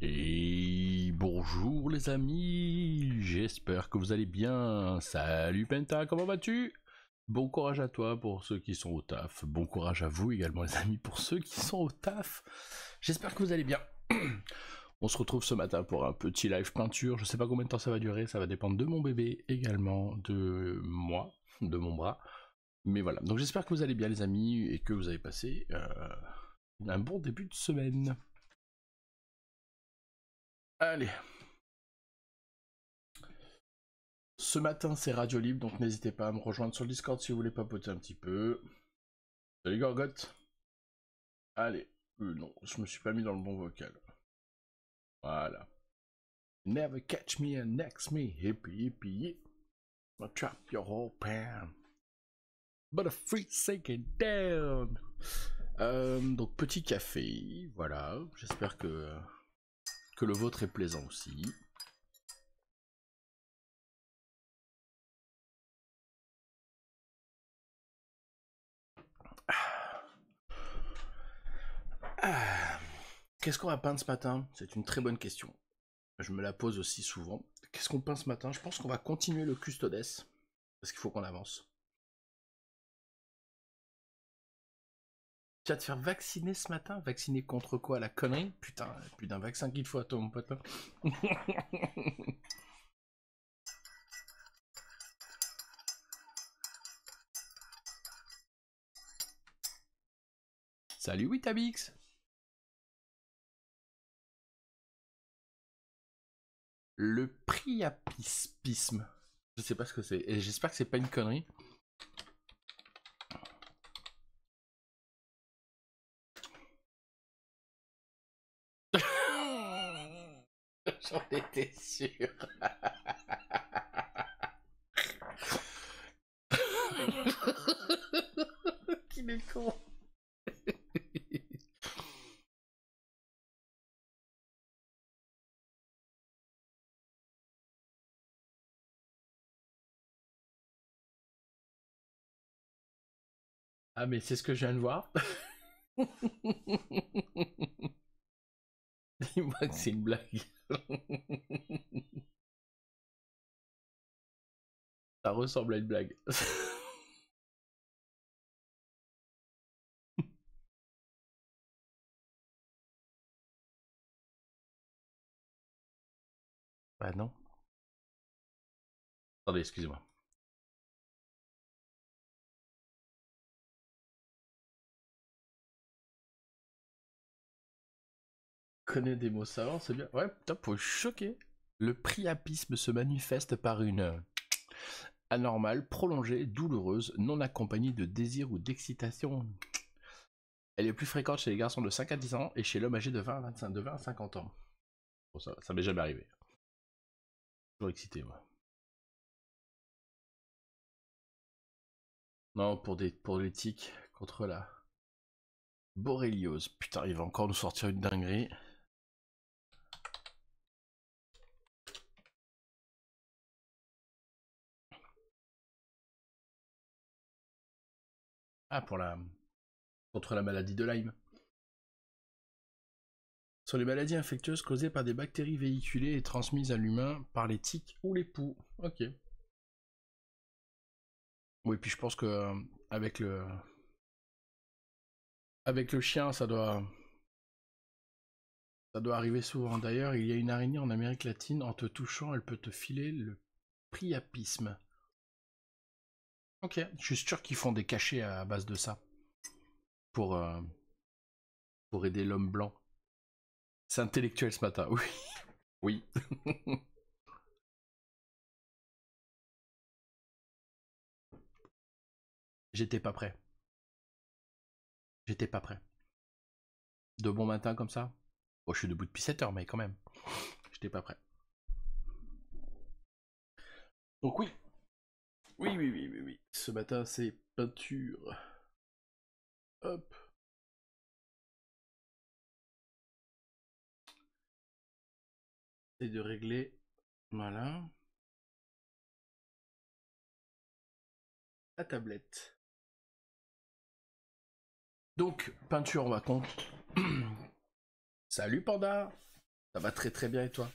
Et bonjour les amis, j'espère que vous allez bien. Salut Penta, comment vas-tu? Bon courage à toi pour ceux qui sont au taf. Bon courage à vous également les amis pour ceux qui sont au taf. J'espère que vous allez bien. On se retrouve ce matin pour un petit live peinture. Je sais pas combien de temps ça va durer, ça va dépendre de mon bébé également, de moi, de mon bras. Mais voilà, donc j'espère que vous allez bien les amis et que vous avez passé euh, un bon début de semaine. Allez. Ce matin, c'est Radio Libre, donc n'hésitez pas à me rejoindre sur le Discord si vous voulez papoter un petit peu. Salut Gorgotte. Allez. Euh, non, je me suis pas mis dans le bon vocal. Voilà. Never catch me and next me, hippie hippie. I'll trap your whole pan. But a free sinking down. Euh, donc petit café, voilà. J'espère que que le vôtre est plaisant aussi. Ah. Qu'est-ce qu'on va peindre ce matin? C'est une très bonne question. Je me la pose aussi souvent. Qu'est-ce qu'on peint ce matin? Je pense qu'on va continuer le custodes. Parce qu'il faut qu'on avance. Tu vas te faire vacciner ce matin? Vacciner contre quoi? La connerie? Putain, plus d'un vaccin qu'il faut à toi, mon pote. Salut Witabix Le priapisme. Je sais pas ce que c'est. Et j'espère que c'est pas une connerie. J'en étais sûr. Qu'il est con. Ah mais c'est ce que je viens de voir. Dis-moi que c'est une blague. Ça ressemble à une blague. bah non. Attendez, excusez-moi. Connais des mots savants, c'est bien. Ouais, top, faut choquer. Le priapisme se manifeste par une anormale, prolongée, douloureuse, non accompagnée de désir ou d'excitation. Elle est plus fréquente chez les garçons de 5 à 10 ans et chez l'homme âgé de 20 à 25, de 20 à 50 ans. Bon, ça, m'est jamais arrivé. Toujours excité, moi. Non, pour des pour l'éthique contre la boréliose. Putain, il va encore nous sortir une dinguerie. Ah, pour la. contre la maladie de Lyme. Sur les maladies infectieuses causées par des bactéries véhiculées et transmises à l'humain par les tiques ou les poux. Ok. Oui, puis je pense que euh, avec le. Avec le chien, ça doit. Ça doit arriver souvent. D'ailleurs, il y a une araignée en Amérique latine, en te touchant, elle peut te filer le priapisme. Ok, je suis sûr qu'ils font des cachets à base de ça. Pour, euh, pour aider l'homme blanc. C'est intellectuel ce matin, oui. Oui. J'étais pas prêt. J'étais pas prêt. De bon matin comme ça? Bon, je suis debout depuis 7 heures, mais quand même. J'étais pas prêt. Donc oui, oui, oui, oui, oui, oui. Ce matin, c'est peinture. Hop. Et de régler. Voilà. La tablette. Donc, peinture, on va compte. Salut Panda Ça va très très bien et toi?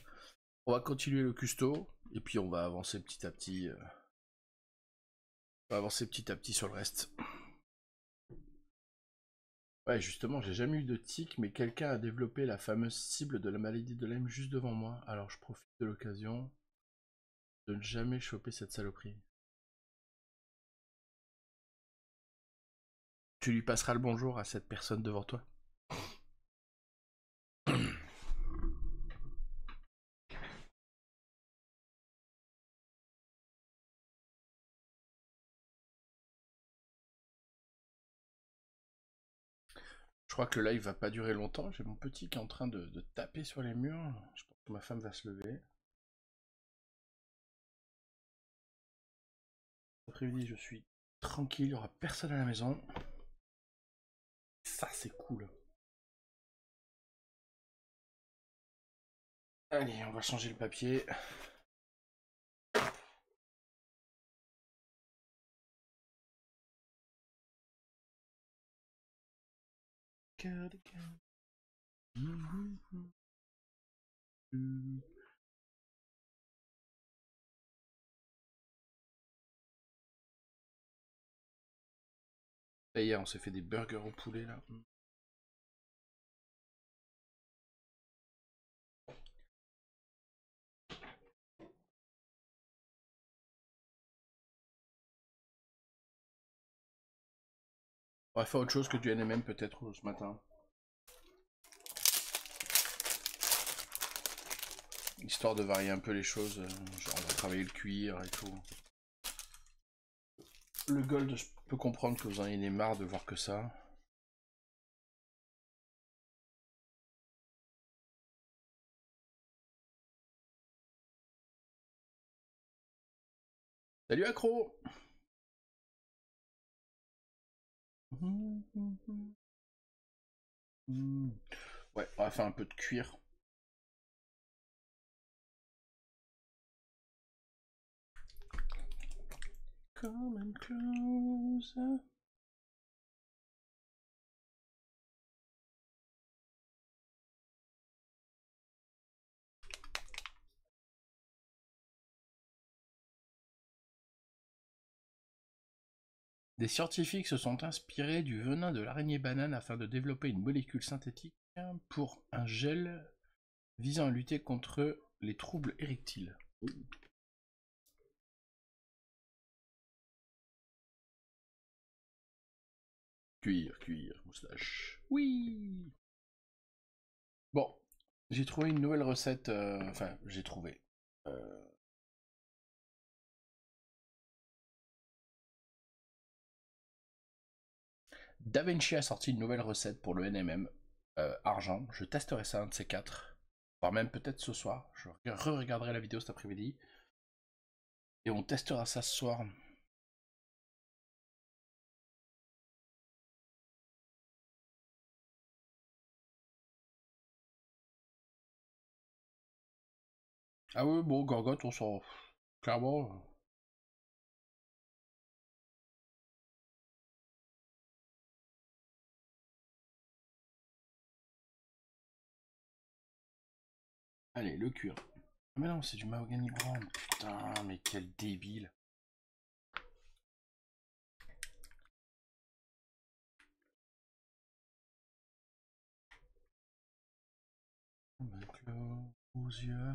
On va continuer le custo et puis on va avancer petit à petit. euh, On va avancer petit à petit sur le reste. Ouais, justement, j'ai jamais eu de tic, mais quelqu'un a développé la fameuse cible de la maladie de Lyme juste devant moi. Alors je profite de l'occasion de ne jamais choper cette saloperie. Tu lui passeras le bonjour à cette personne devant toi. Je crois que le live va pas durer longtemps. J'ai mon petit qui est en train de, taper sur les murs. Je pense que ma femme va se lever. Après-midi, je suis tranquille, il n'y aura personne à la maison. Ça, c'est cool. Allez, on va changer le papier. D'ailleurs, on s'est fait des burgers au poulet là. On va faire autre chose que du NMM peut-être ce matin. Histoire de varier un peu les choses. euh, Genre on va travailler le cuir et tout. Le gold, je peux comprendre que vous en ayez marre de voir que ça. Salut accro Ouais, on va faire un peu de cuir. Come and closer. Des scientifiques se sont inspirés du venin de l'araignée banane afin de développer une molécule synthétique pour un gel visant à lutter contre les troubles érectiles. Cuir, cuir, moustache. Oui Bon, j'ai trouvé une nouvelle recette. euh, enfin, j'ai trouvé. euh, DaVinci a sorti une nouvelle recette pour le NMM euh, argent. Je testerai ça un de ces quatre. Voire même peut-être ce soir. Je re-regarderai la vidéo cet après-midi. Et on testera ça ce soir. Ah oui, bon, Gorgotte, on s'en... Clairement... Allez, le cuir. Ah, Mais non, c'est du mahogany brown. Putain, mais quel débile. Aux yeux.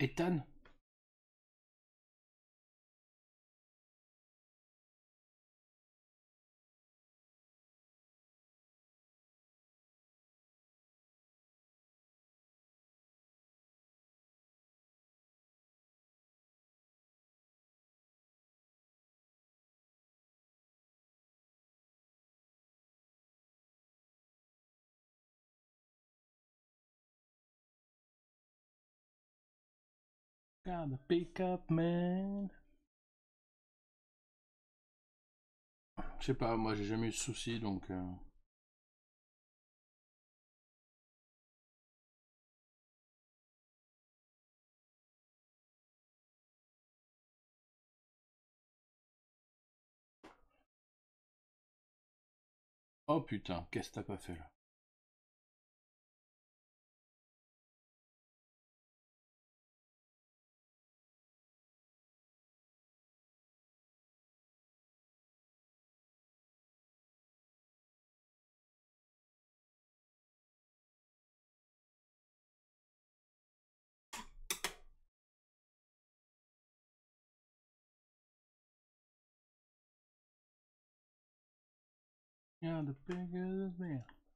Ethan? Pick up, man. Je sais pas, moi j'ai jamais eu de soucis donc. Euh... Oh putain, qu'est-ce que t'as pas fait là?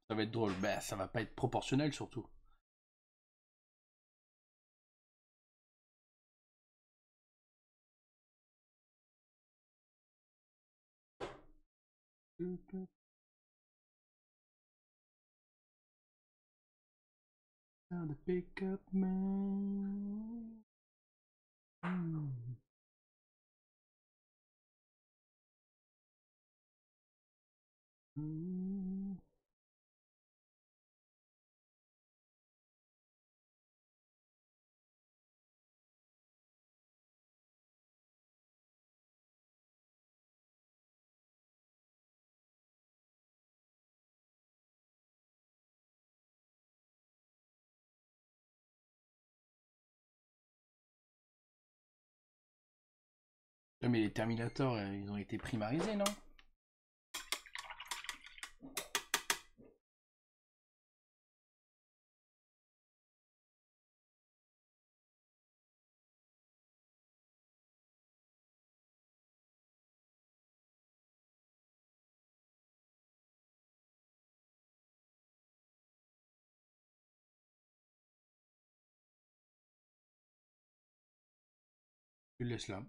Ça va être drôle. Bah, ça va pas être proportionnel surtout. the man. Hmm. Mais les Terminators, euh, ils ont été primarisés, non? Là.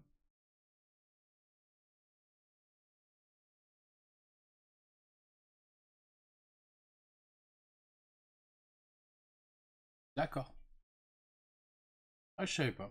D'accord. Ah, je savais pas.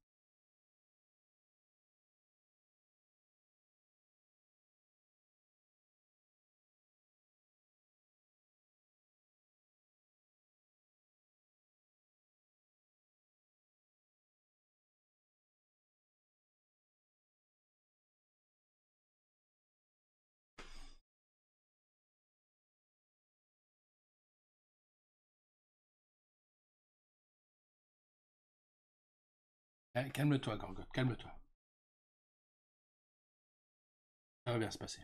Calme-toi, Gorgotte, calme-toi. Ça va bien se passer.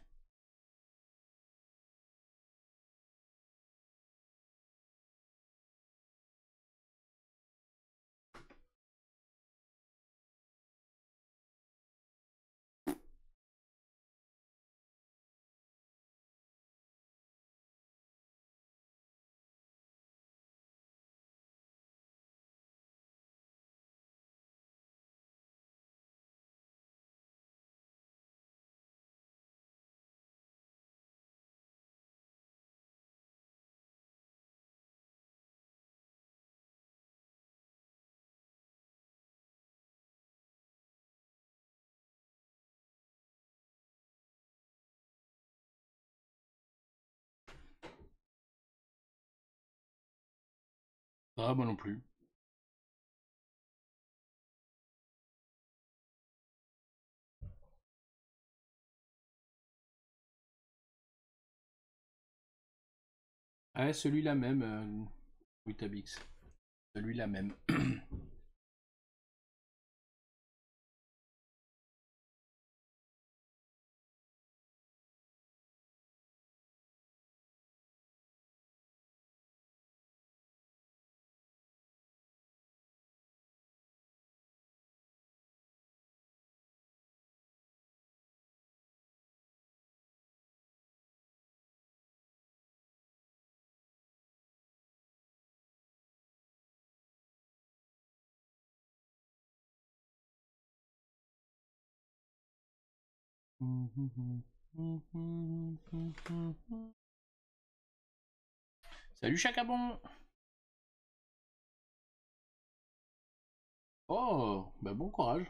Ah, moi non plus. Ah, celui-là même, euh, Witabix. Celui-là même. Salut Chacabon Oh, bah bon courage.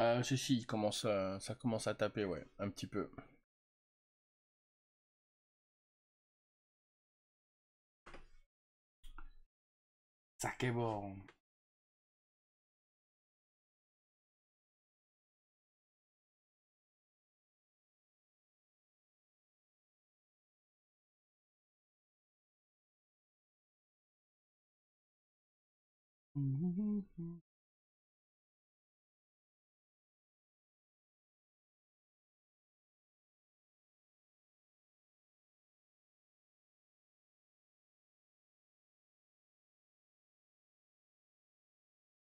Euh, si, si, commence ça commence à taper, ouais, un petit peu. Saquebón. Mm-hmm.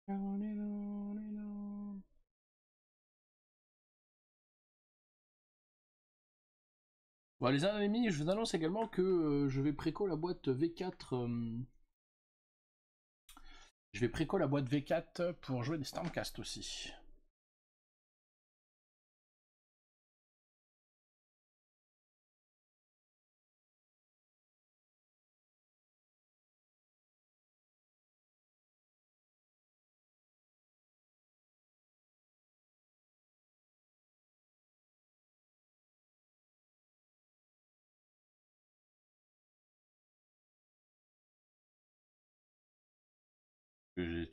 Bon, les amis, je vous annonce également que euh, je vais préco la boîte V4. Euh, je vais préco la boîte V4 pour jouer des Stormcast aussi.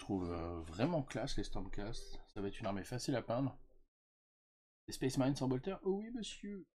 Trouve euh, vraiment classe les Stormcast. Ça va être une armée facile à peindre. Les Space Marines sans bolter Oh oui monsieur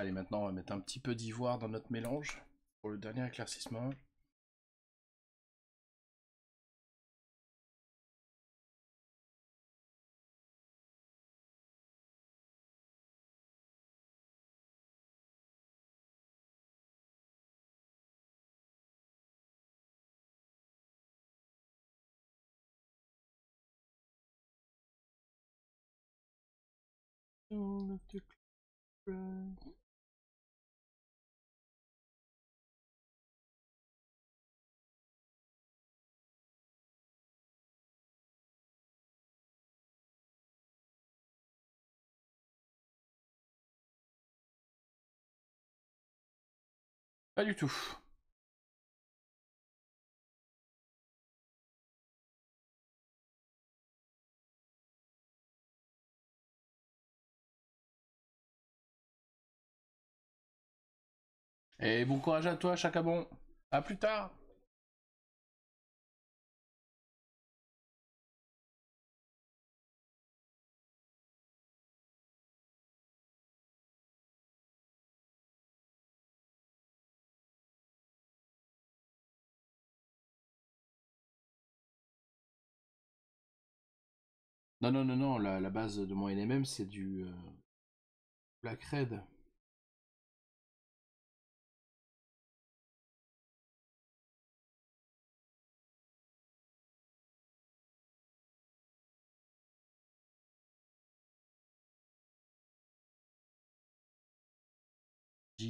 Allez, maintenant, on va mettre un petit peu d'ivoire dans notre mélange pour le dernier éclaircissement. Pas du tout. Et bon courage à toi, Chacabon. À plus tard. Non, non, non, non, la, base de mon NMM, c'est du euh, Black Red.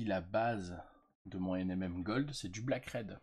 La base de mon NMM Gold, c'est du Black Red.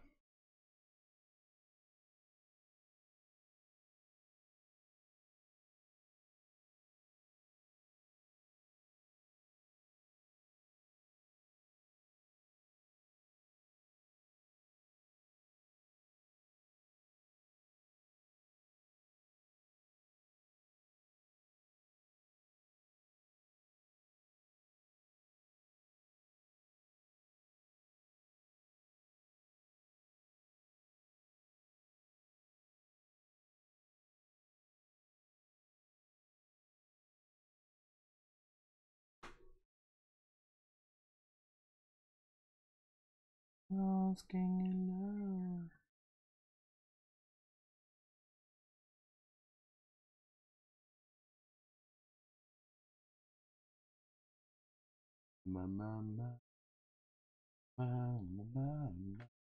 asking in love. Ma, ma, ma. Ma.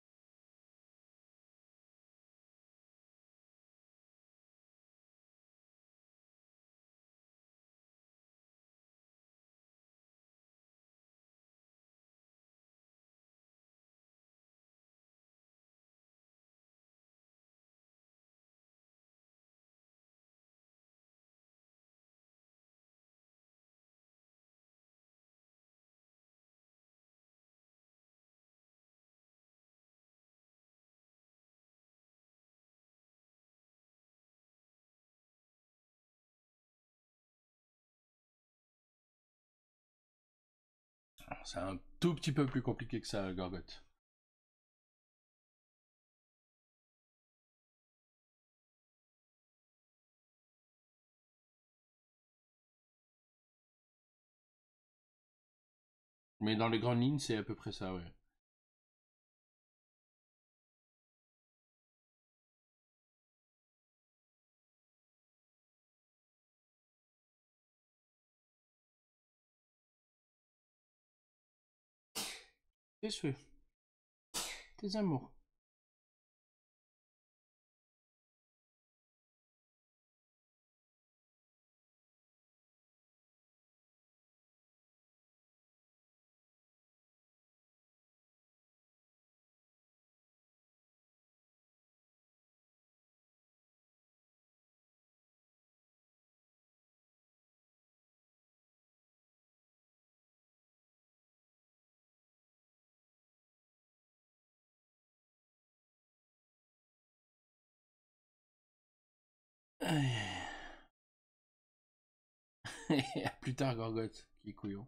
C'est un tout petit peu plus compliqué que ça, Gorgotte. Mais dans les grandes lignes, c'est à peu près ça, ouais. Tes souhaits. Tes amours? à plus tard, Gorgotte, qui est couillon.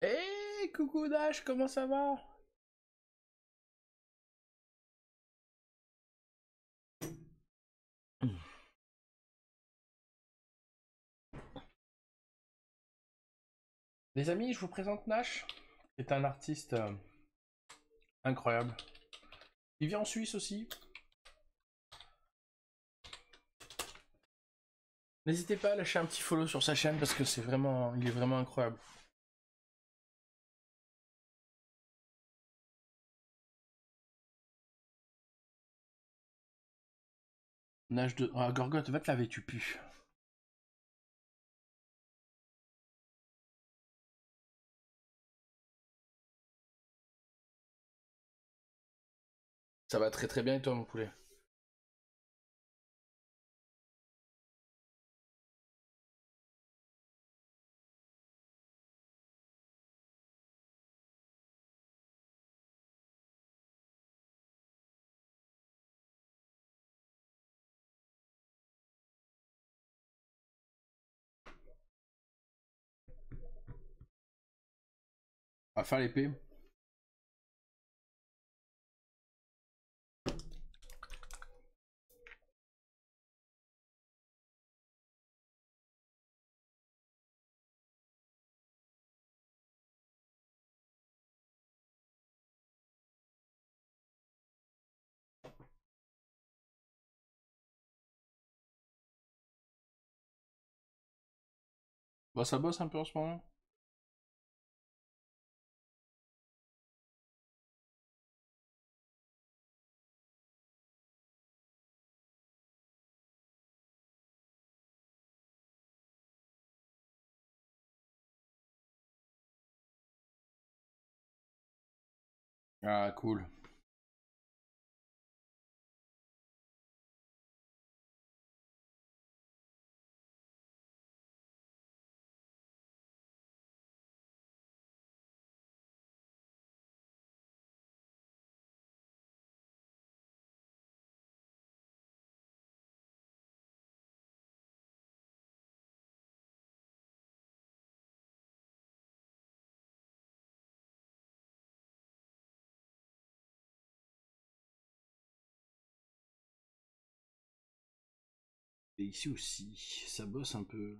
Hey, coucou Dash, comment ça va? Les amis, je vous présente Nash, qui est un artiste euh, incroyable. Il vit en Suisse aussi. N'hésitez pas à lâcher un petit follow sur sa chaîne parce que c'est vraiment, il est vraiment incroyable. Nage de... Ah, Gorgotte, va te laver, tu pues. Ça va très très bien et toi mon poulet? Va faire l'épée? Bah ça bosse un peu en ce moment. Ah cool. Et ici aussi, ça bosse un peu.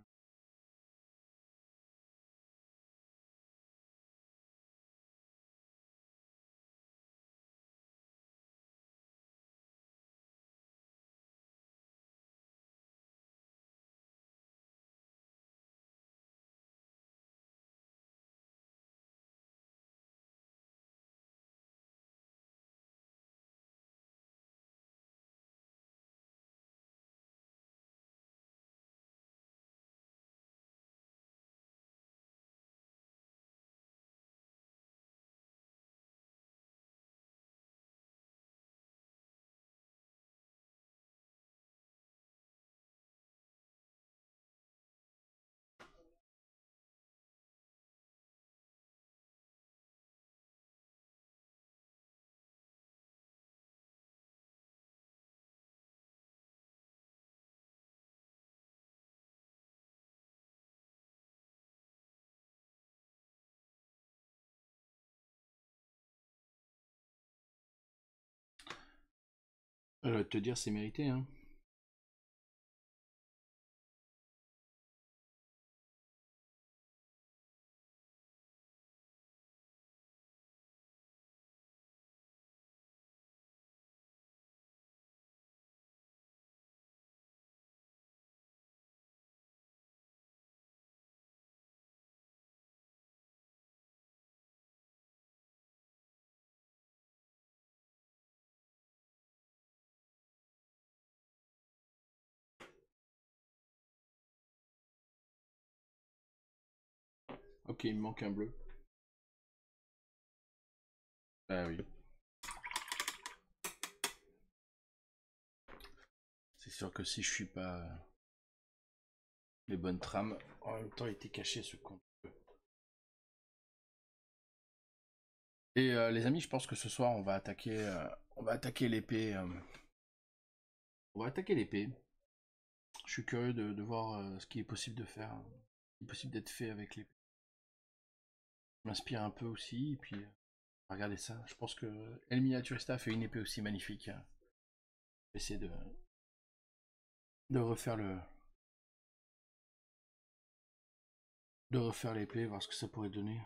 Euh, te dire c'est mérité hein. Ok, il manque un bleu. Ah oui. C'est sûr que si je suis pas les bonnes trames. En même temps, il était caché ce con. Et euh, les amis, je pense que ce soir, on va attaquer, euh, on va attaquer l'épée. euh, on va attaquer l'épée. Je suis curieux de, de voir euh, ce qui est possible de faire, euh, est possible d'être fait avec l'épée. M'inspire un peu aussi, et puis euh, regardez ça. Je pense que El Miniaturista fait une épée aussi magnifique. hein. Je vais essayer de, de refaire le, de refaire l'épée, voir ce que ça pourrait donner.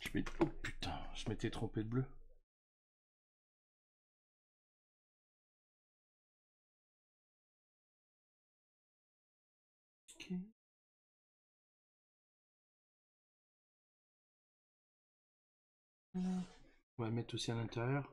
Je m'ai... Oh putain, je m'étais trompé de bleu. Ok. On va mettre aussi à l'intérieur.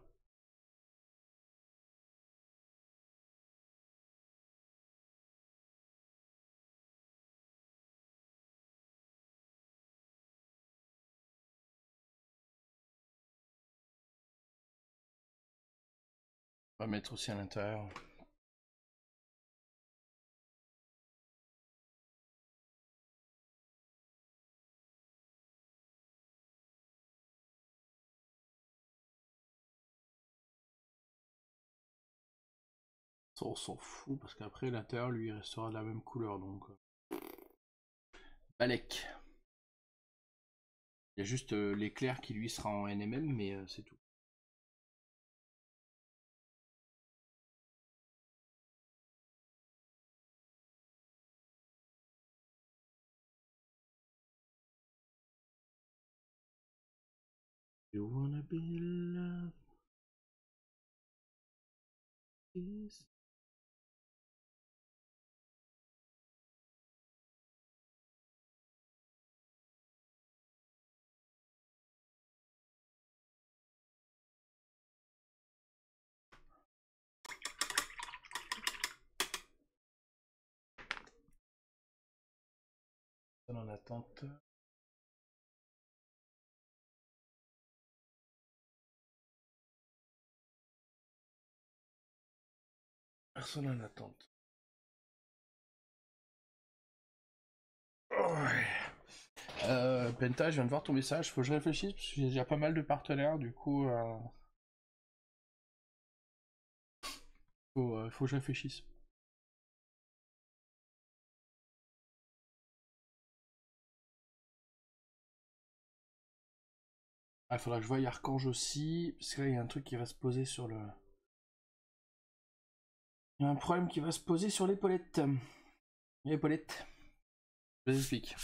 On va mettre aussi à l'intérieur. On s'en fout parce qu'après l'intérieur lui restera de la même couleur donc. euh. Balek. Il y a juste euh, l'éclair qui lui sera en NMM mais euh, c'est tout. You wanna be en attente. Personne en attente. Euh, Penta, je viens de voir ton message. Faut que je réfléchisse parce que j'ai déjà pas mal de partenaires. Du coup, euh... faut, euh, que je réfléchisse. Ah, il faudra que je voie Archange aussi. Parce que là, il y a un truc qui va se poser sur le. Il y a un problème qui va se poser sur l'épaulette. L'épaulette. Je vous explique.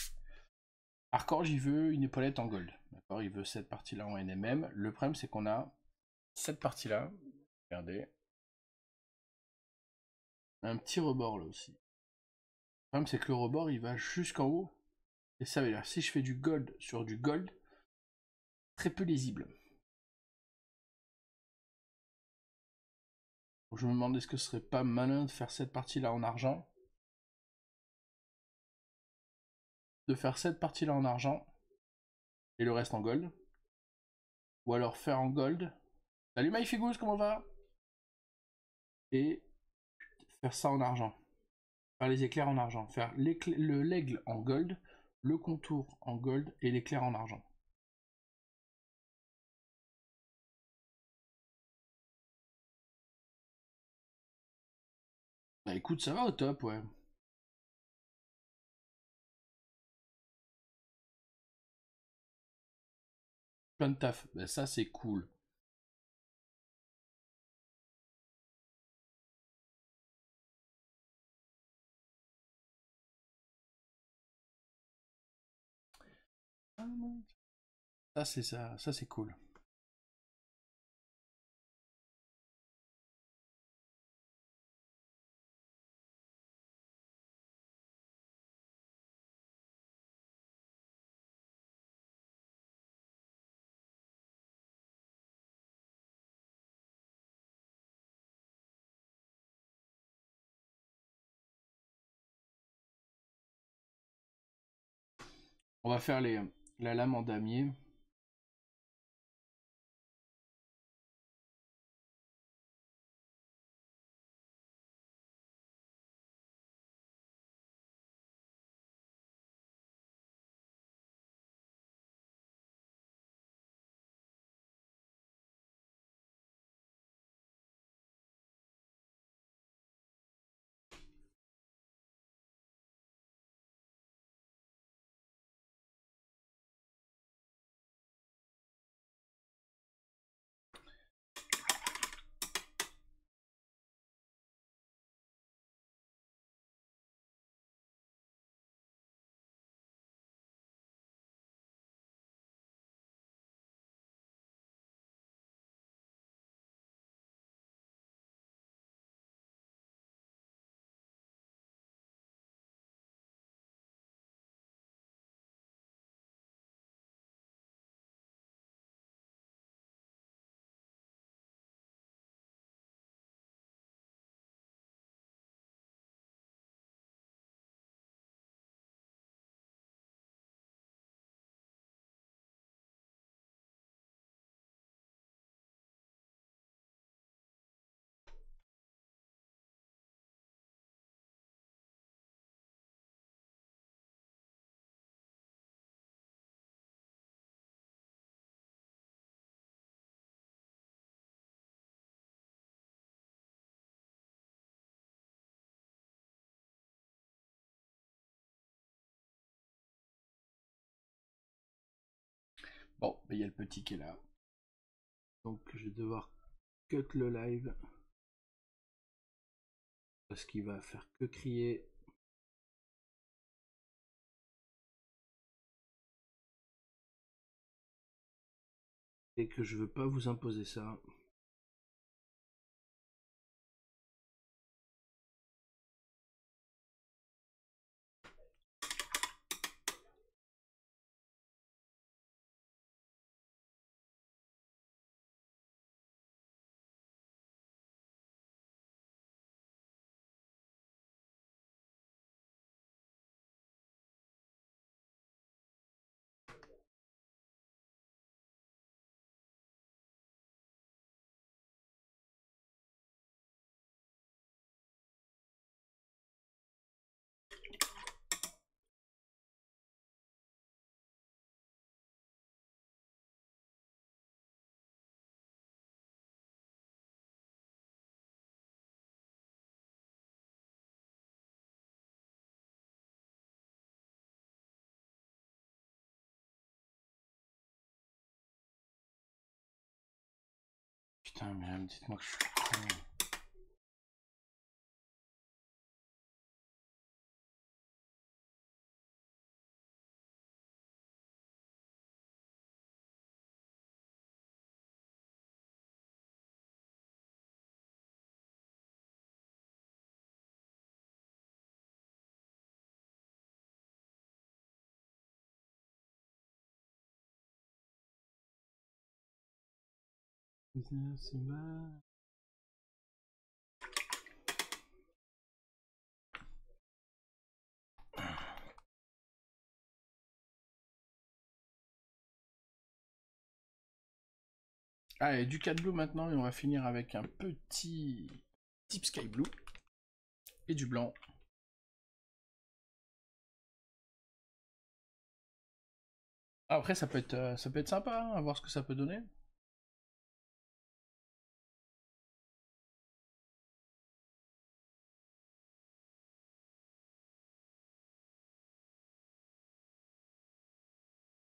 Archange, il veut une épaulette en gold. D'accord Il veut cette partie-là en NMM. Le problème, c'est qu'on a cette partie-là. Regardez. Un petit rebord là aussi. Le problème, c'est que le rebord, il va jusqu'en haut. Et ça veut dire, si je fais du gold sur du gold, très peu lisible. Je me demande est-ce que ce serait pas malin de faire cette partie-là en argent. De faire cette partie-là en argent et le reste en gold. Ou alors faire en gold. Salut MyFigous, comment va? Et faire ça en argent. Faire les éclairs en argent. Faire le l'aigle en gold, le contour en gold et l'éclair en argent. Bah écoute, ça va au top, ouais. Plein de taf, bah, ça c'est cool. Ça c'est ça, ça c'est cool. On va faire la lame en damier. Bon, ben, il y a le petit qui est là. Donc je vais devoir cut le live. Parce qu'il va faire que crier. Et que je veux pas vous imposer ça. Putain, mais dites-moi que Allez, du 4 blue maintenant et on va finir avec un petit type sky blue et du blanc. Après, ça peut être, euh, ça peut être sympa, hein, à voir ce que ça peut donner.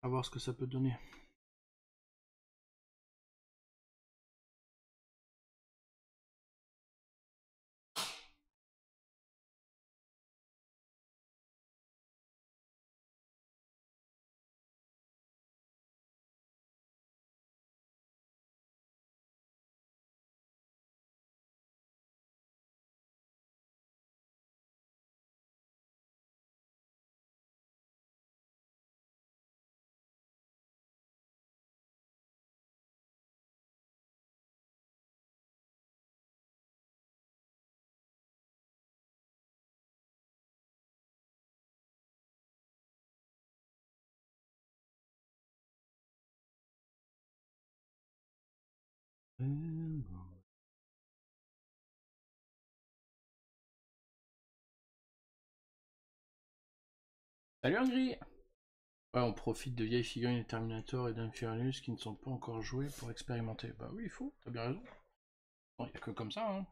À voir ce que ça peut donner. Salut Angry Ouais, on profite de vieilles figurines de Terminator et d'Infernus qui ne sont pas encore jouées pour expérimenter. Bah oui, il faut, t'as bien raison. Il n'y a que comme ça, hein.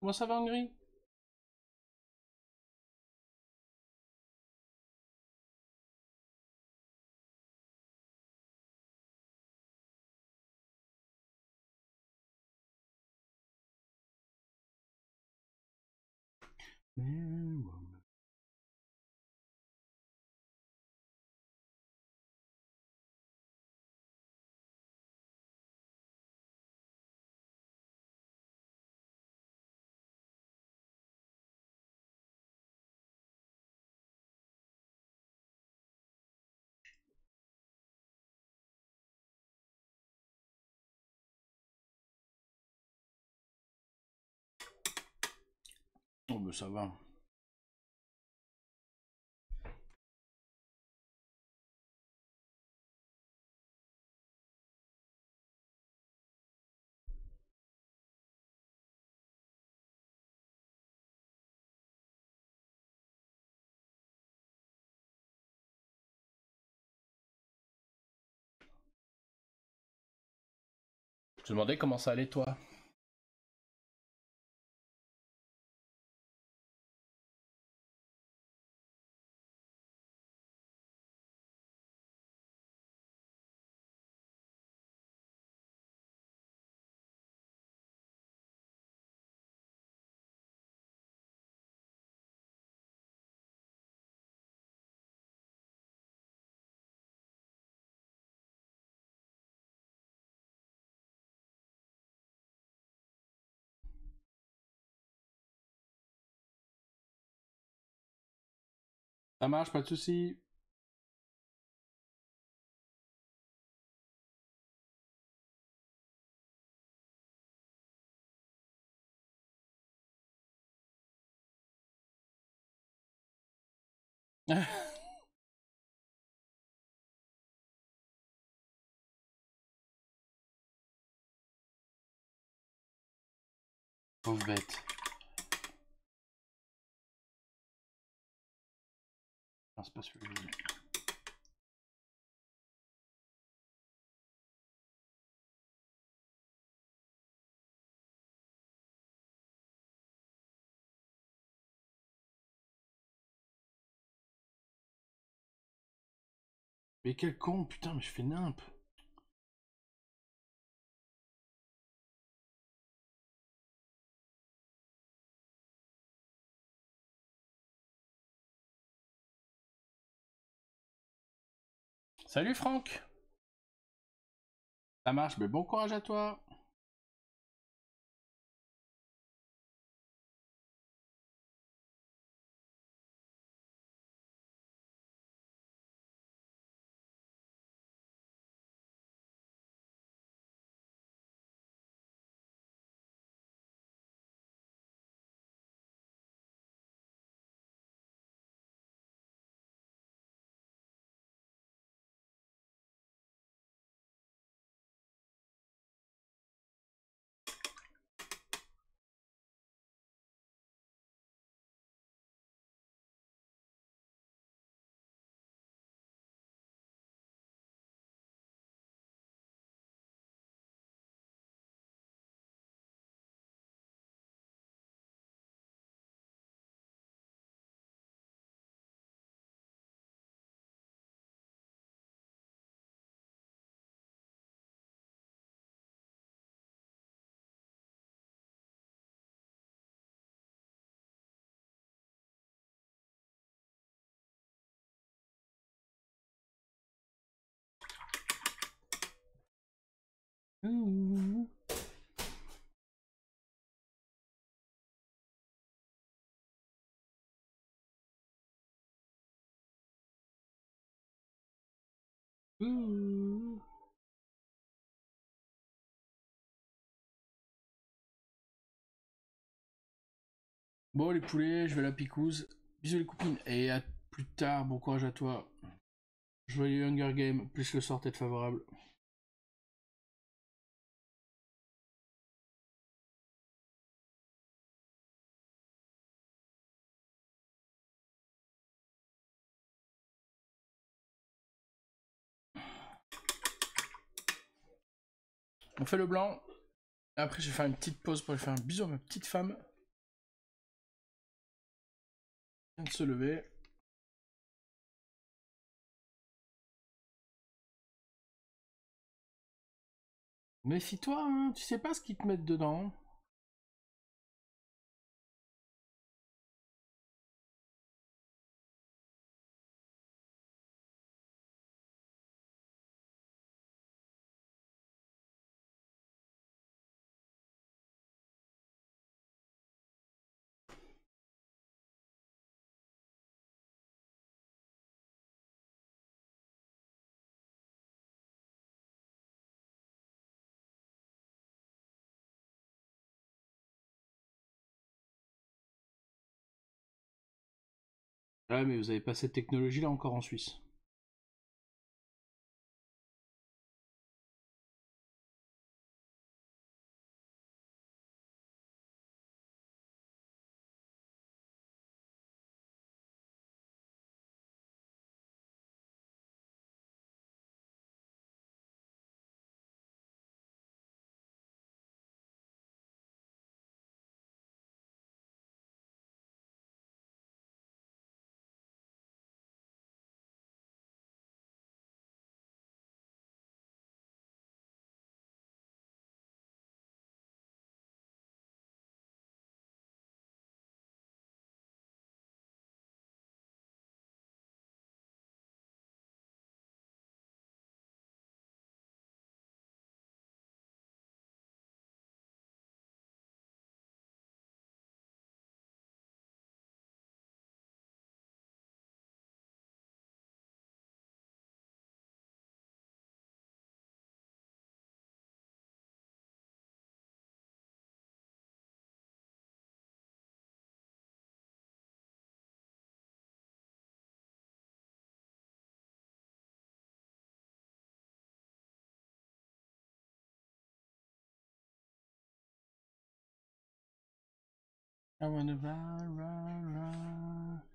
Comment ça va, Angry Oh, mais ça va. Je te demandais comment ça allait toi? Ça marche, pas de souci. Pauvre bête. Non, c'est pas celui-là. Mais quel con, putain, mais je fais nimp. Salut Franck. Ça marche, mais bon courage à toi Bon les poulets, je vais à la picouse. Bisous les coupines et à plus tard, bon courage à toi. Joyeux Hunger Game, plus le sort est favorable. On fait le blanc. Après, je vais faire une petite pause pour lui faire un bisou à ma petite femme. vient de se lever. Méfie-toi, hein, tu sais pas ce qu'ils te mettent dedans. Ouais, mais vous avez pas cette technologie là encore en Suisse. I wanna rah, rah, rah.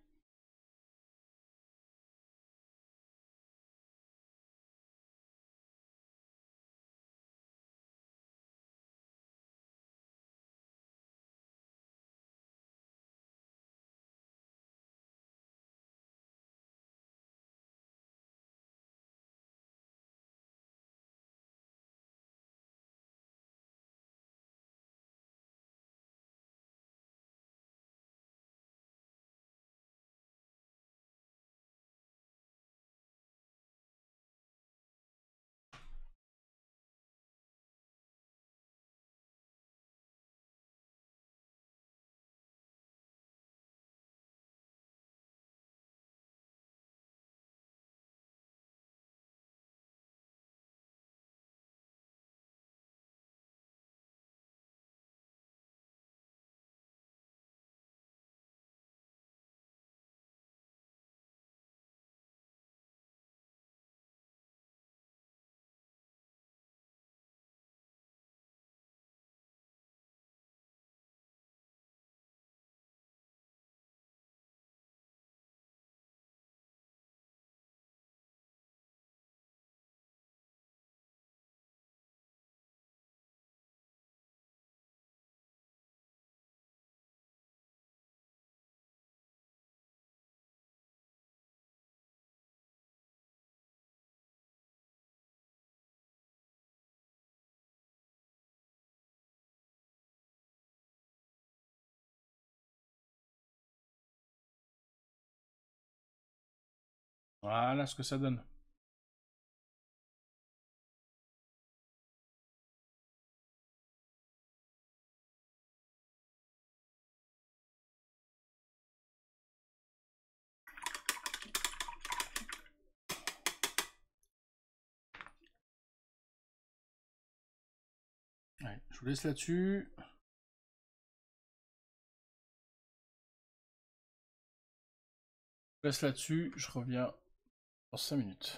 Voilà ce que ça donne. je vous laisse là-dessus. Je laisse là-dessus, je reviens dans 5 minutes.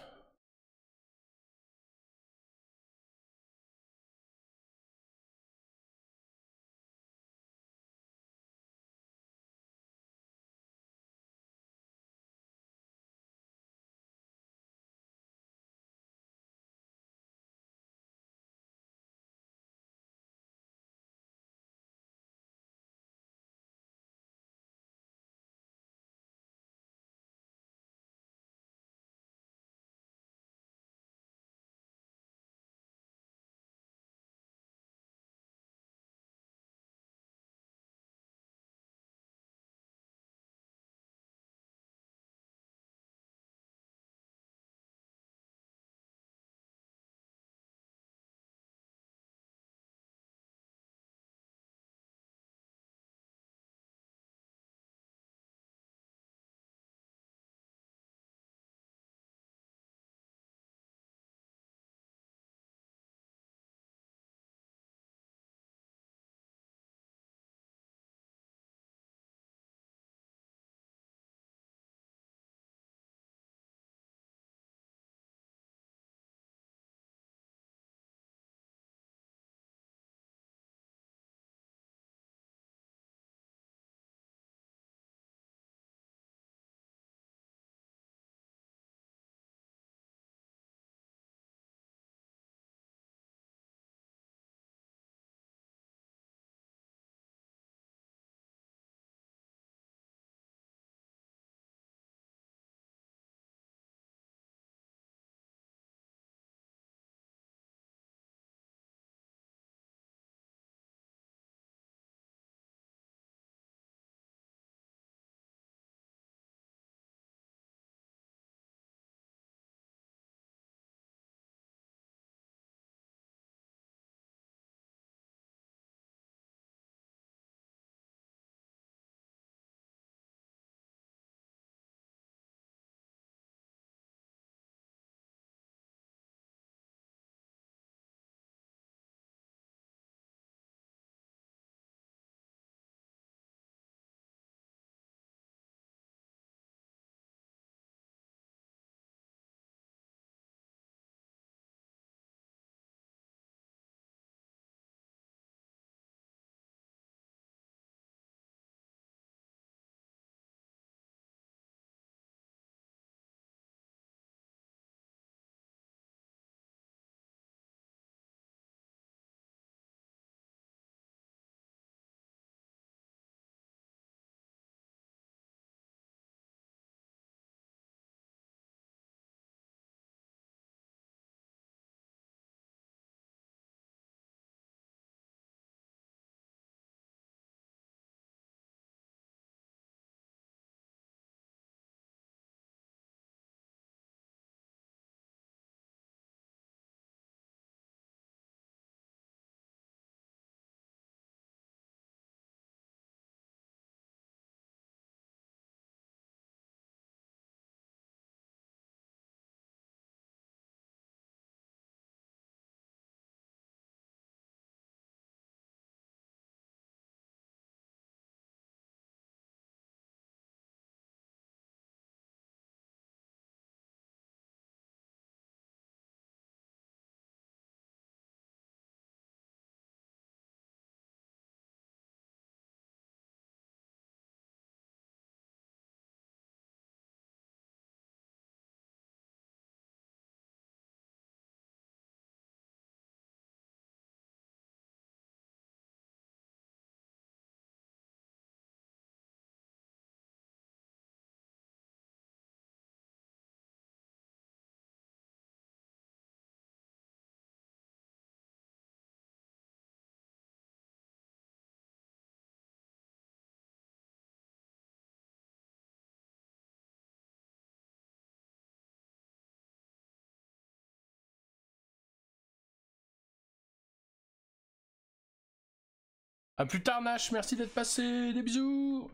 A plus tard Nash, merci d'être passé, des bisous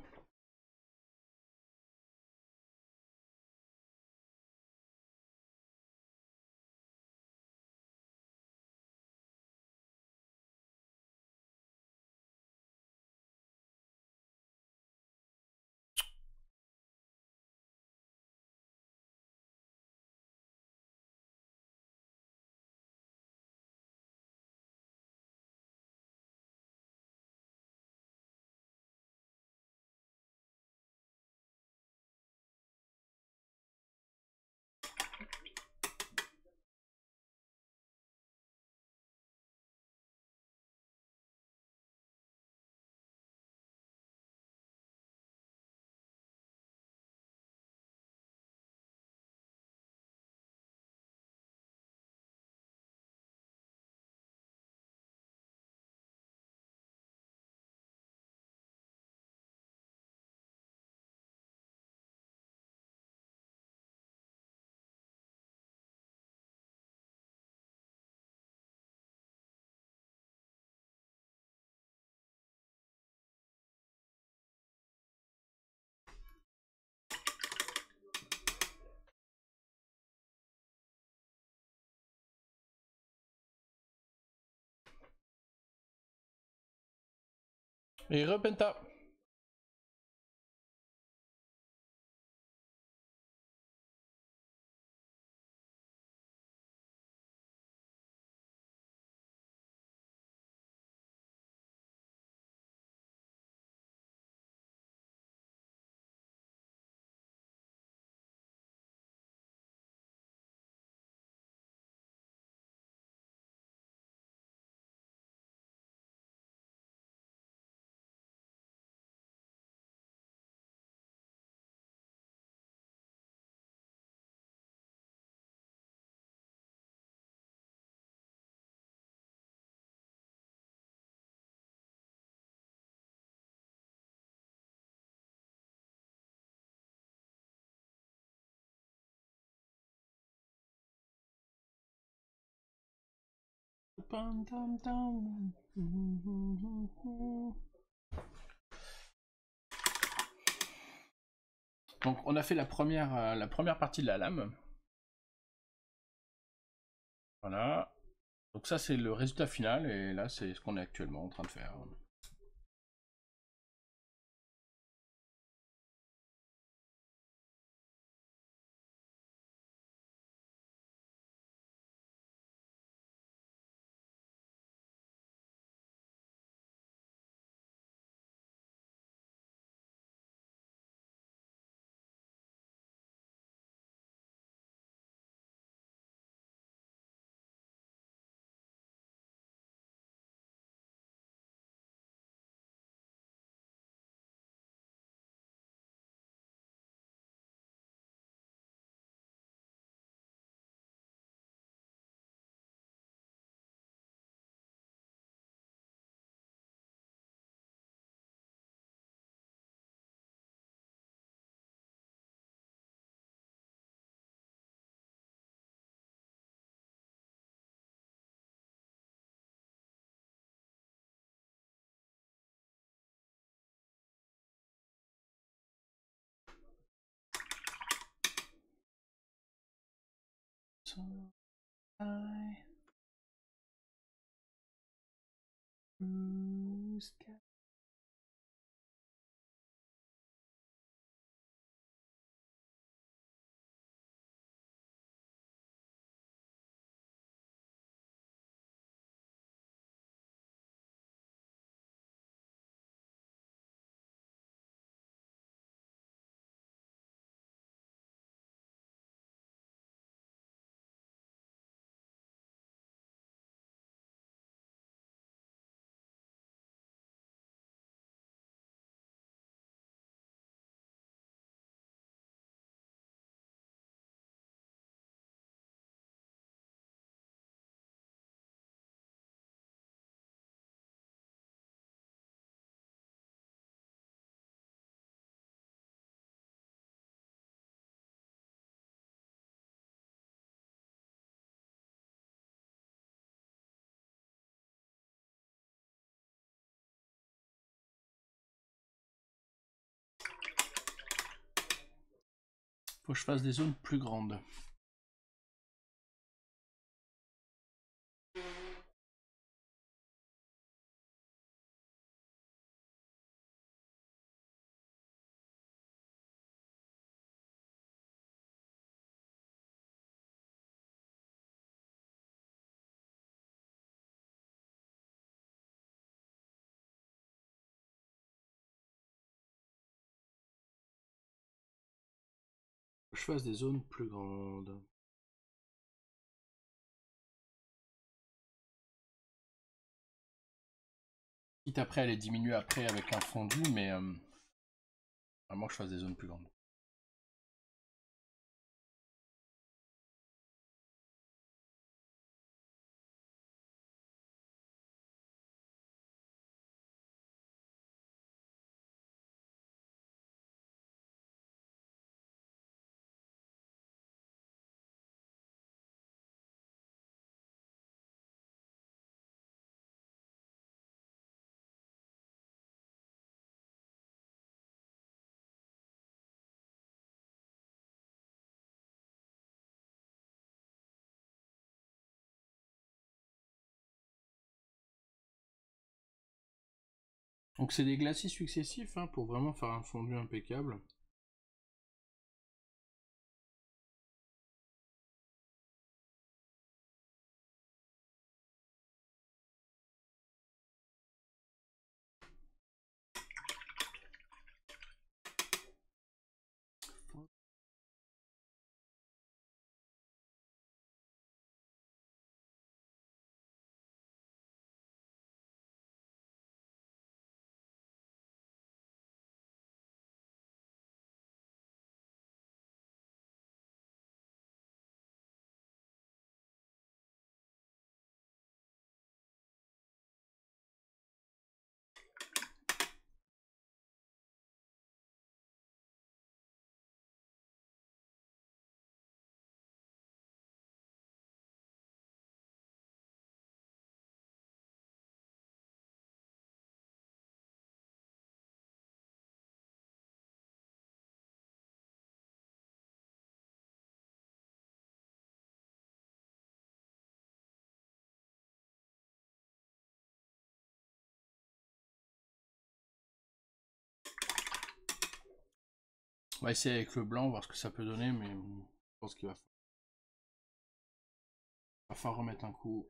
Et repenta. Donc on a fait la première, euh, la première partie de la lame. Voilà. Donc ça c'est le résultat final et là c'est ce qu'on est actuellement en train de faire. So I blue sky Faut que je fasse des zones plus grandes. Je fasse des zones plus grandes. Quitte après elle est diminuer après avec un fondu, mais euh, vraiment que je fasse des zones plus grandes. Donc c'est des glacis successifs hein, pour vraiment faire un fondu impeccable. On va essayer avec le blanc, voir ce que ça peut donner, mais je pense qu'il va falloir remettre un coup.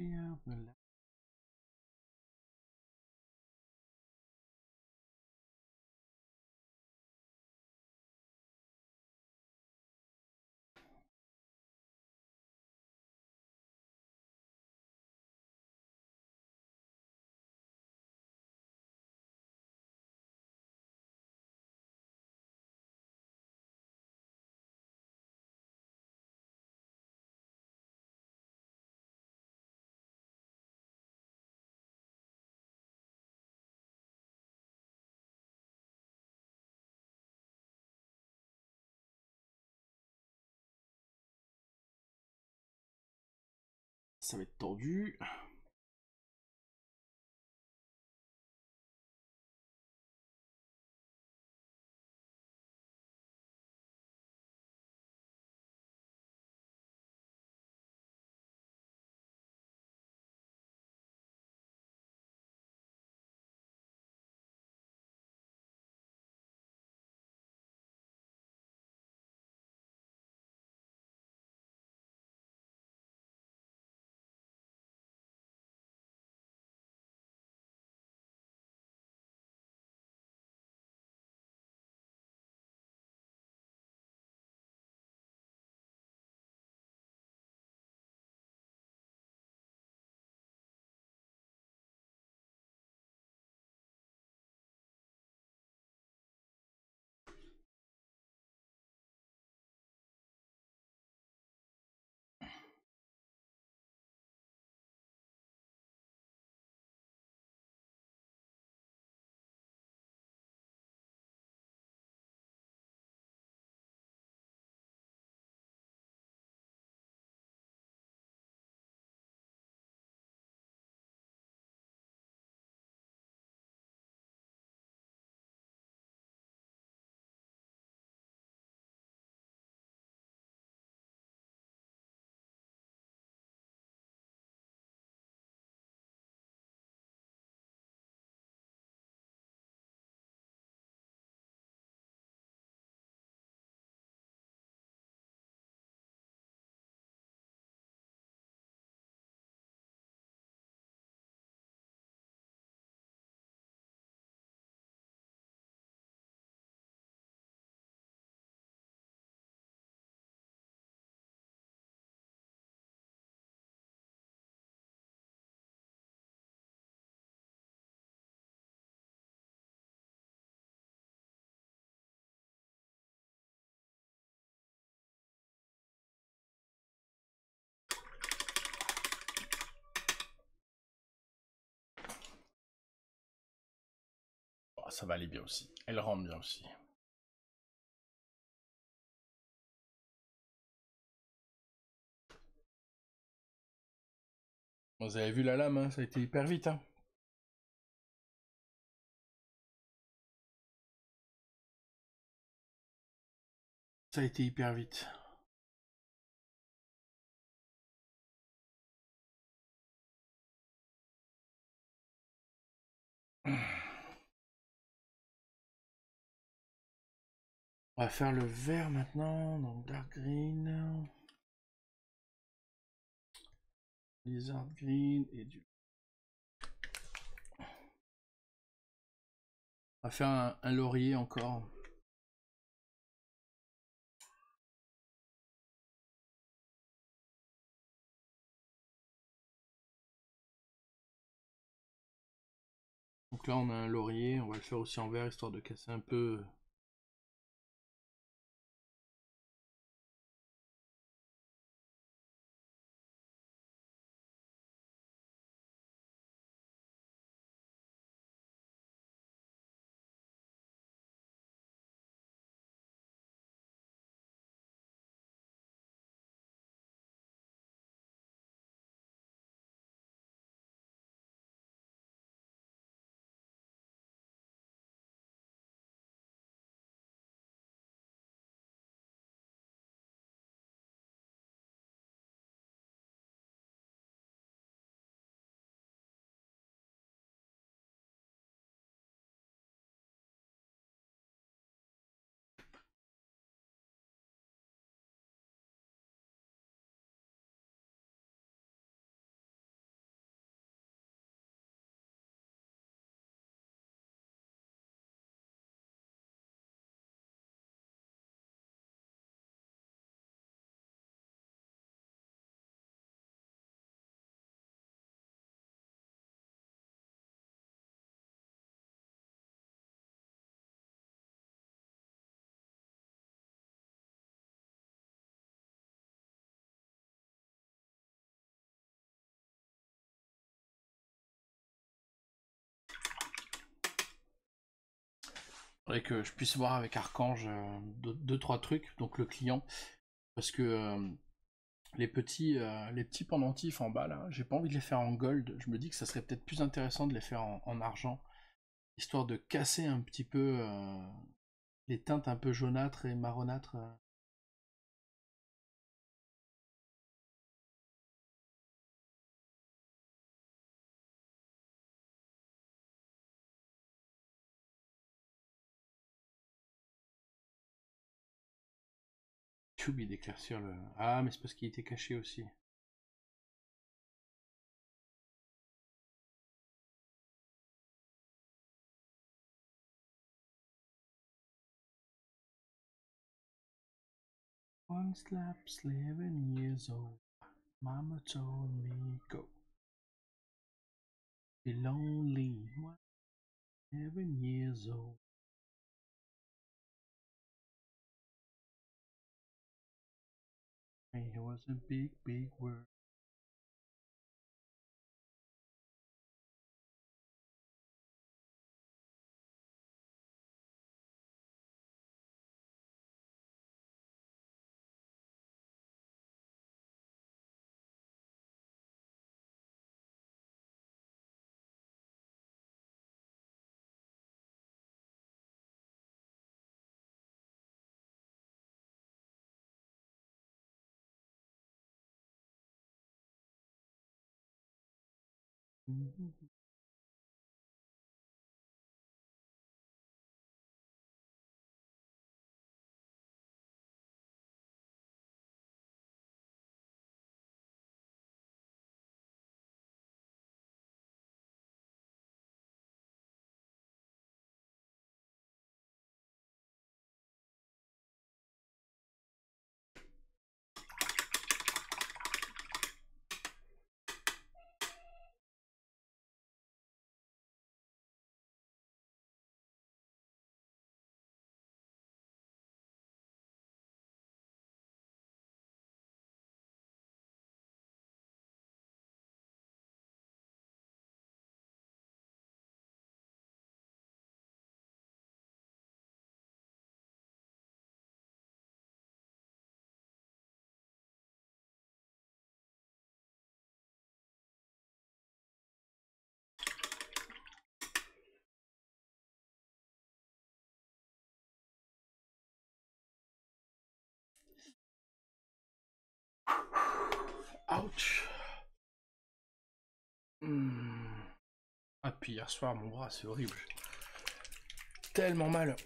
the Ça va être tordu. Ça va aller bien aussi. Elle rentre bien aussi. Vous avez vu la lame, hein, ça a été hyper vite. Hein. Ça a été hyper vite. On va faire le vert maintenant, donc dark green. Lizard green et du... On va faire un laurier encore. Donc là, on a un laurier, on va le faire aussi en vert, histoire de casser un peu que je puisse voir avec Archange euh, deux, trois trucs, donc le client, parce que euh, les petits euh, les petits pendentifs en bas là, j'ai pas envie de les faire en gold. Je me dis que ça serait peut-être plus intéressant de les faire en, argent, histoire de casser un petit peu les teintes un peu jaunâtres et marronâtres Oublié d'éclaircir le... Ah, mais c'est parce qu'il était caché aussi. One slaps eleven years old. Mama told me go. Be lonely. Eleven years old. It was a big, big word. Mm-hmm. Ouch. Hmm. Ah, puis hier soir, mon bras, c'est horrible. Tellement mal.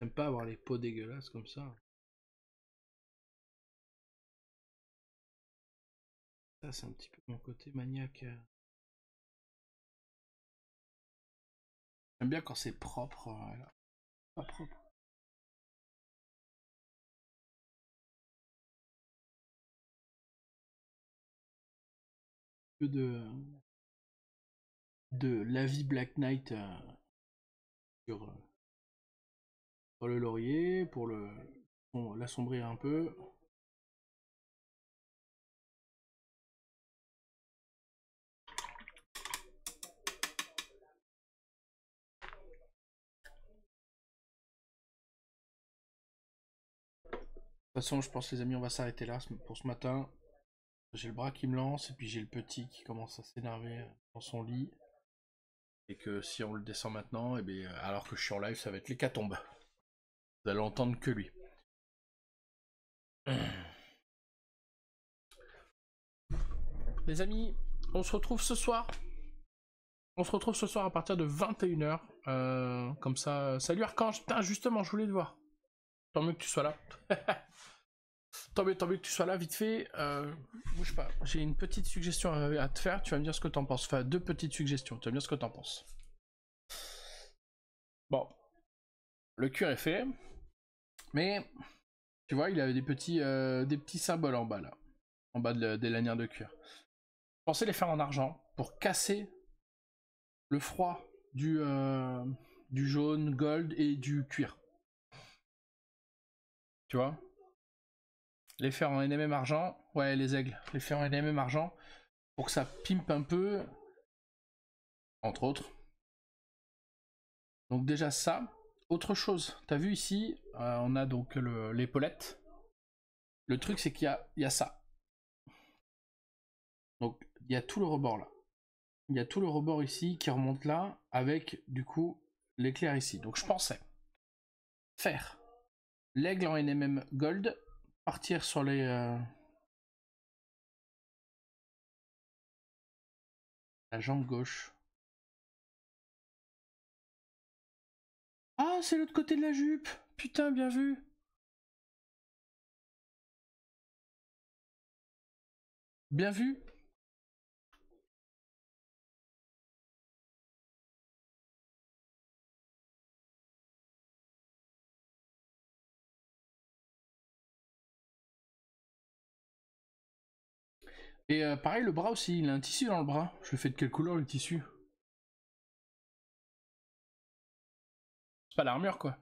J'aime pas avoir les peaux dégueulasses comme ça. Ça, c'est un petit peu mon côté maniaque. J'aime bien quand c'est propre. Voilà. Pas propre. De de la vie Black Knight euh, sur, euh, sur, le laurier pour le l'assombrir un peu. De toute façon, je pense les amis, on va s'arrêter là pour ce matin. J'ai le bras qui me lance et puis j'ai le petit qui commence à s'énerver dans son lit. Et que si on le descend maintenant, et eh bien, alors que je suis en live, ça va être l'hécatombe. Vous allez entendre que lui. Les amis, on se retrouve ce soir. On se retrouve ce soir à partir de 21h. Euh, comme ça. Salut Archange. Putain, justement, je voulais te voir. Tant mieux que tu sois là. Tant mieux, tant mieux que tu sois là, vite fait. Euh, bouge pas. J'ai une petite suggestion à, te faire. Tu vas me dire ce que t'en penses. Enfin, deux petites suggestions. Tu vas me dire ce que t'en penses. Bon. Le cuir est fait. Mais, tu vois, il avait des petits, euh, des petits symboles en bas, là. En bas des lanières de cuir. Je pensais les faire en argent pour casser le froid du, euh, du jaune, gold et du cuir. Tu vois? Les faire en NMM argent. Ouais, les aigles. Les faire en NMM argent. Pour que ça pimpe un peu. Entre autres. Donc déjà ça. Autre chose. T'as vu ici, euh, on a donc l'épaulette. Le truc c'est qu'il y, y a, ça. Donc il y a tout le rebord là. Il y a tout le rebord ici qui remonte là avec du coup l'éclair ici. Donc je pensais faire l'aigle en NMM gold partir sur les... Euh, la jambe gauche. Ah, c'est l'autre côté de la jupe. Putain, bien vu. Bien vu Et euh, pareil, le bras aussi, il a un tissu dans le bras. Je le fais de quelle couleur le tissu? C'est pas l'armure quoi.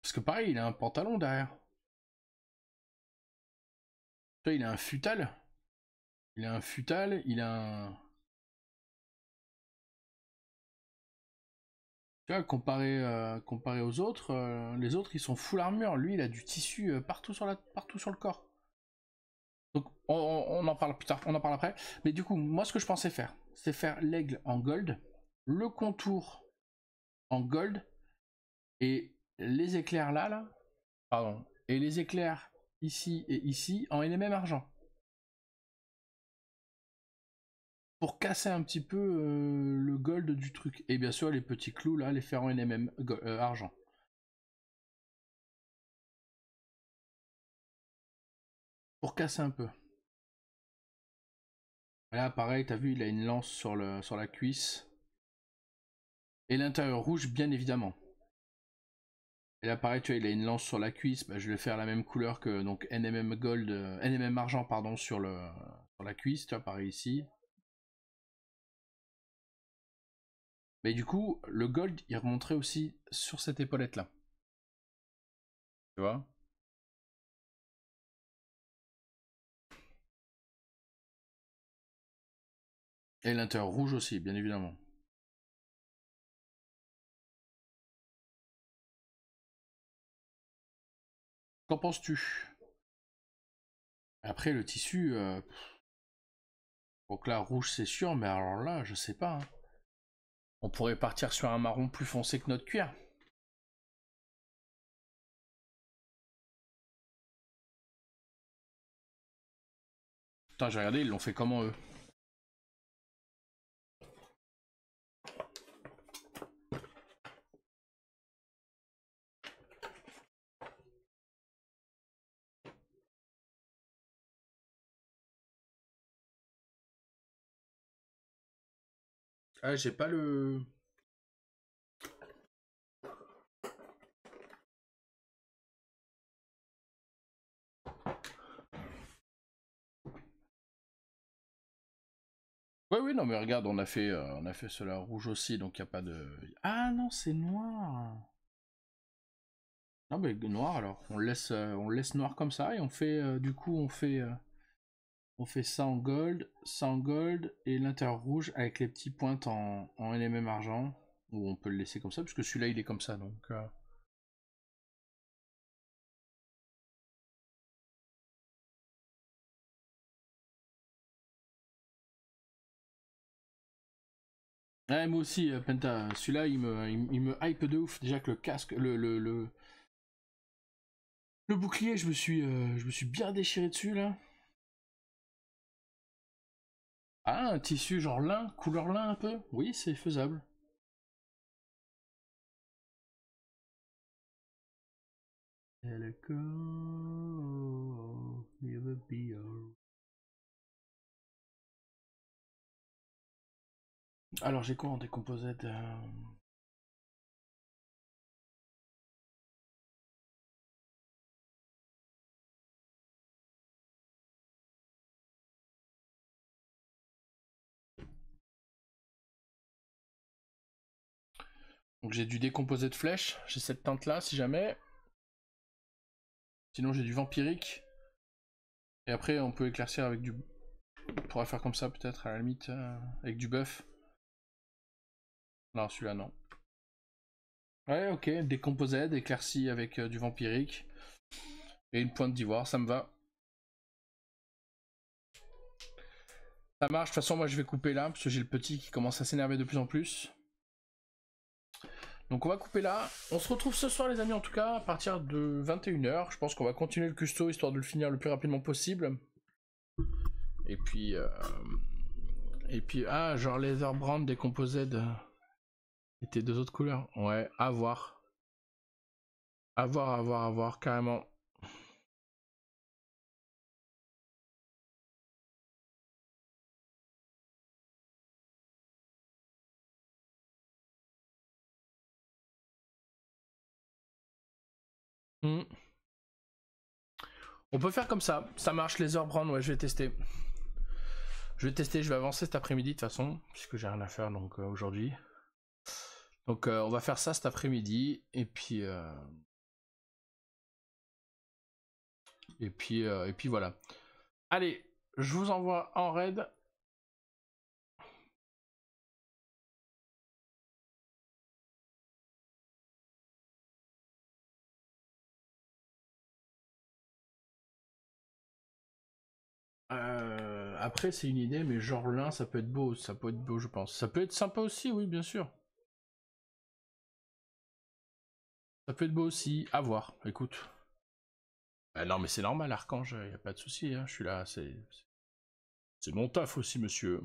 Parce que pareil, il a un pantalon derrière. il a un futal. Il a un futal, il a un... Tu euh, comparé aux autres, euh, les autres ils sont full armure. Lui il a du tissu euh, partout, sur le corps. Donc on, en parle plus tard, on en parle après. Mais du coup, moi ce que je pensais faire, c'est faire l'aigle en gold, le contour en gold, et les éclairs là, là, pardon, et les éclairs ici et ici en NMM argent. Pour casser un petit peu euh, le gold du truc. Et bien sûr, les petits clous là, les en NMM euh, argent. Pour casser un peu. Là, pareil, t'as vu, il a une lance sur, le, sur la cuisse. Et l'intérieur rouge, bien évidemment. Et là, pareil, tu vois, il a une lance sur la cuisse. Bah, je vais faire la même couleur que donc NMM Gold, euh, NMM Argent, pardon, sur, le, sur la cuisse. Tu vois, pareil ici. Mais du coup, le Gold, il remonterait aussi sur cette épaulette-là. Tu vois? Et l'intérieur rouge aussi, bien évidemment. Qu'en penses-tu? Après, le tissu... Euh, donc là, rouge, c'est sûr, mais alors là, je sais pas. Hein. On pourrait partir sur un marron plus foncé que notre cuir. Putain, j'ai regardé, ils l'ont fait comment eux? Ah, j'ai pas le. Oui, oui, non, mais regarde, on a fait, euh, on a fait cela rouge aussi, donc il n'y a pas de... Ah non, c'est noir. Non, mais noir, alors, on laisse, euh, on laisse noir comme ça, et on fait, euh, du coup, on fait... On fait ça en gold, ça en gold, et l'intérieur rouge avec les petits pointes en, en NMM argent. Ou on peut le laisser comme ça, parce que celui-là il est comme ça. Euh. Ouais, moi aussi, euh, Penta, celui-là il me, il, me hype de ouf. Déjà que le casque, le, le, le, bouclier, je me suis, euh, je me suis bien déchiré dessus là. Ah, un tissu genre lin, couleur lin un peu? Oui, c'est faisable. Alors j'ai quoi en décomposé Donc j'ai du décomposé de flèche, j'ai cette teinte là si jamais. Sinon j'ai du vampirique. Et après on peut éclaircir avec du... On pourrait faire comme ça peut-être à la limite, euh, avec du buff. Non celui-là non. Ouais ok, décomposé, éclairci avec euh, du vampirique. Et une pointe d'ivoire, ça me va. Ça marche, de toute façon moi je vais couper là, parce que j'ai le petit qui commence à s'énerver de plus en plus. Donc on va couper là. On se retrouve ce soir les amis en tout cas à partir de 21h. Je pense qu'on va continuer le custo histoire de le finir le plus rapidement possible. Et puis... Euh, et puis... Ah genre Leather Brand décomposé de... Et deux autres couleurs. Ouais, à voir. À voir, à voir, à voir, carrément. Hmm. On peut faire comme ça, ça marche les heures brand, ouais je vais tester. Je vais tester, je vais avancer cet après-midi de toute façon, puisque j'ai rien à faire donc euh, aujourd'hui. Donc euh, on va faire ça cet après-midi, et puis... Euh, et puis, et puis voilà. Allez, je vous envoie en raid Euh, après, c'est une idée, mais genre l'un, ça peut être beau, ça peut être beau, je pense. Ça peut être sympa aussi, oui, bien sûr. Ça peut être beau aussi, à voir, écoute. Euh, non, mais c'est normal, Archange, y a pas de souci, hein, je suis là, c'est... C'est mon taf aussi, monsieur.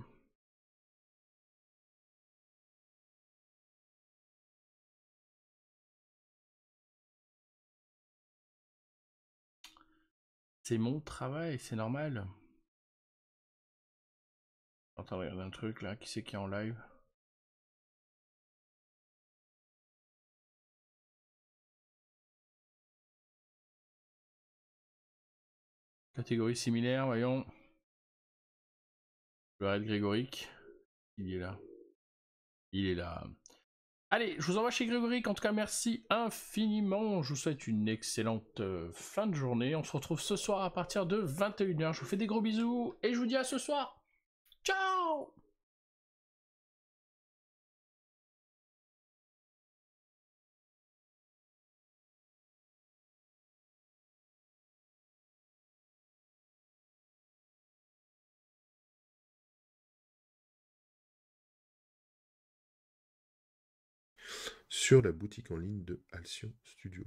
C'est mon travail, c'est normal. En train un truc là, qui c'est qui est en live? Catégorie similaire, voyons. Le raid Grégoric. Il est là. Il est là. Allez, je vous envoie chez Grégoric. En tout cas, merci infiniment. Je vous souhaite une excellente euh, fin de journée. On se retrouve ce soir à partir de 21h. Je vous fais des gros bisous et je vous dis à ce soir. Ciao sur la boutique en ligne de Alcyon Studio.